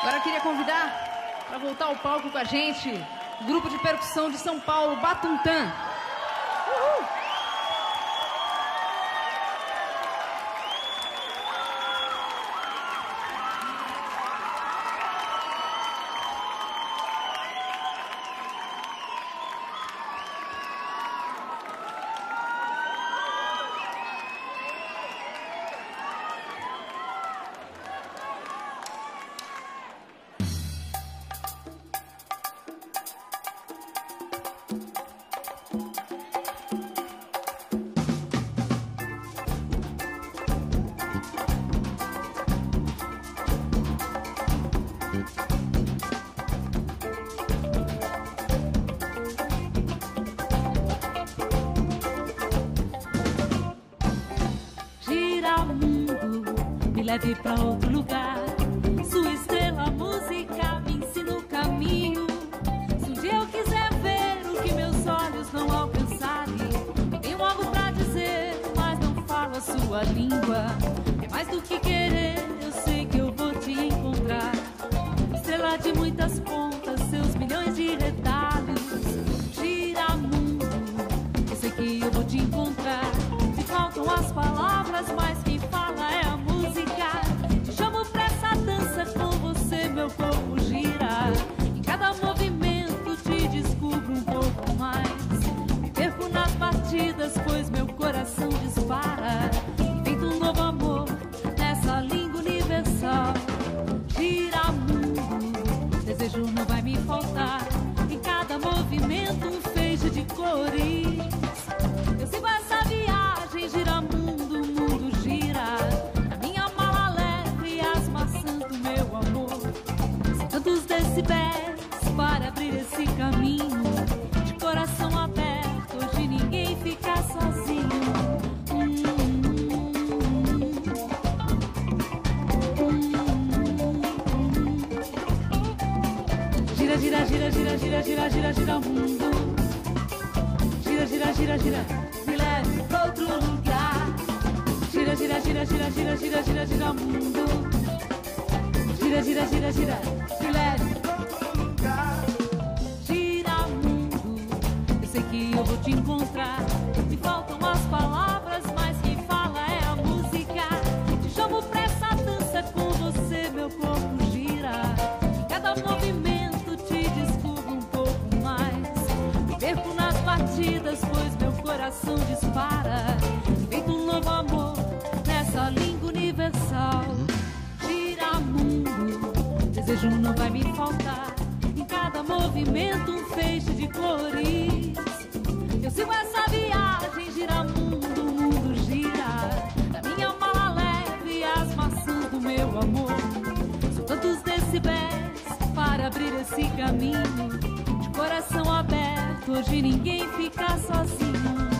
Agora eu queria convidar para voltar ao palco com a gente o grupo de percussão de São Paulo, Batuntã. Leve pra outro lugar. Sua estrela, música, me ensina o caminho. Se um dia eu quiser ver o que meus olhos não alcançarem, tenho algo pra dizer, mas não falo a sua língua. É mais do que querer, eu sei que eu vou te encontrar. Estrela de muitas Gira, gira, gira, gira, gira, gira, gira, o mundo. Gira, gira, gira, gira, me leve pra outro lugar. Gira, gira, gira, gira, gira, gira, gira, gira o mundo. Gira, gira, gira, gira, me leve Gira dispara. Feito um novo amor nessa língua universal. Gira mundo, desejo não vai me faltar. Em cada movimento, um feixe de cores. Eu sigo essa viagem, gira mundo, o mundo gira. Na minha mala leve, as maçãs do meu amor. São tantos decibéis para abrir esse caminho. De coração aberto, hoje ninguém fica sozinho.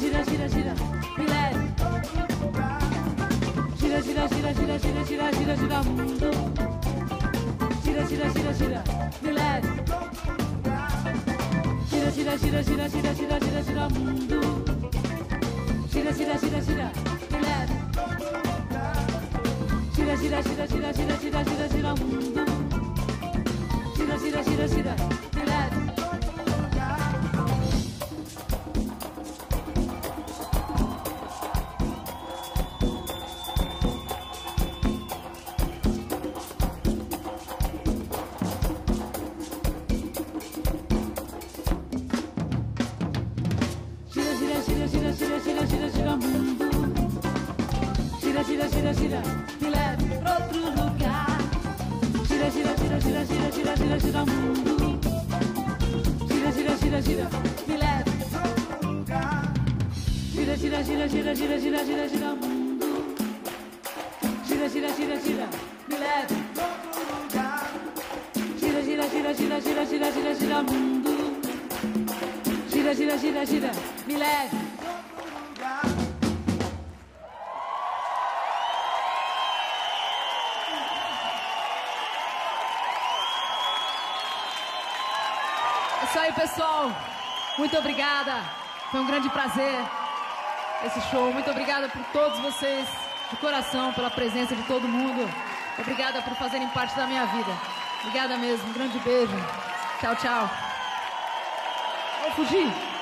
Gira, gira, gira, gira, leve. Gira, gira, gira, gira, gira, gira, gira, gira mundo. Gira, gira, gira, gira, leve. Gira, gira, gira, gira, gira, gira, gira, gira mundo. Gira, gira, gira, gira, leve. Gira, gira, gira, gira, gira, gira, gira, gira mundo. Gira, gira, gira, gira, me Gira, gira, gira, gira, pra outro lugar. Gira, gira, gira, gira, gira, gira, gira, gira mundo. Gira, gira, gira, gira, me leve pra outro lugar. Gira, gira, gira, gira, gira, gira, gira, gira mundo. Gira, gira, gira, gira, me leve pra outro lugar. Gira, gira, gira, gira, gira, gira, gira, gira mundo. Gira, gira, gira, gira, me isso aí, pessoal. Muito obrigada. Foi um grande prazer esse show. Muito obrigada por todos vocês, de coração, pela presença de todo mundo. Obrigada por fazerem parte da minha vida. Obrigada mesmo. Um grande beijo. Tchau, tchau. Vou fugir.